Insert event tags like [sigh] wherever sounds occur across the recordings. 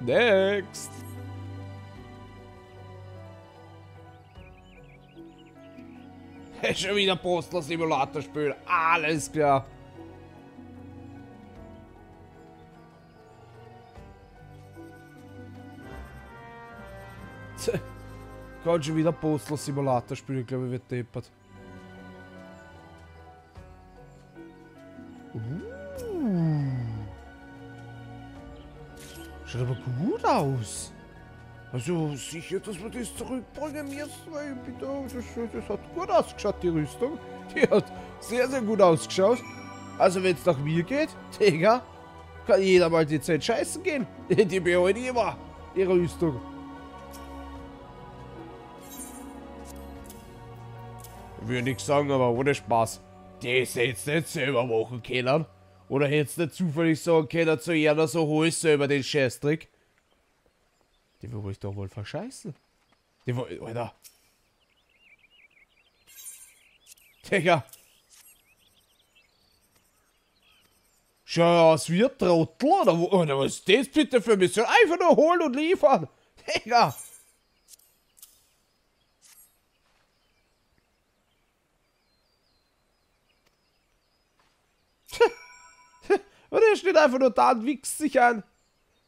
Next. Schon wieder Postler Simulator spielen. Alles klar. Kann schon wieder Postler Simulator spielen, glaube ich, wird deppert. Uh. Schaut aber gut aus. Also sicher, dass wir das zurückbringen müssen, weil bitte, das, das hat gut ausgeschaut, die Rüstung. Die hat sehr, sehr gut ausgeschaut. Also wenn es nach mir geht, Digga, kann jeder mal die Zeit scheißen gehen. [laughs] Die behalten immer ihre Rüstung. Würde ich sagen, aber ohne Spaß. Das hättest du nicht selber machen können. Oder hättest du zufällig sagen können zu einer so holst selber den Scheißtrick. Die will ich doch wohl verscheißen. Die will, Alter. Digga. Schau aus wie ein Trottel, oder, oder was ist das bitte für Mission? Einfach nur holen und liefern. Digga. Und er steht einfach nur da und wichst sich an.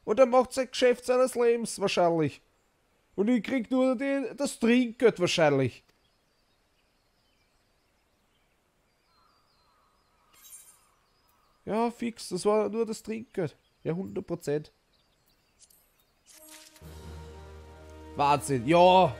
Und er macht sein Geschäft seines Lebens wahrscheinlich. Und ich krieg nur den, das Trinkgeld wahrscheinlich. Ja, fix, das war nur das Trinkgeld. Ja, 100%. Wahnsinn, ja.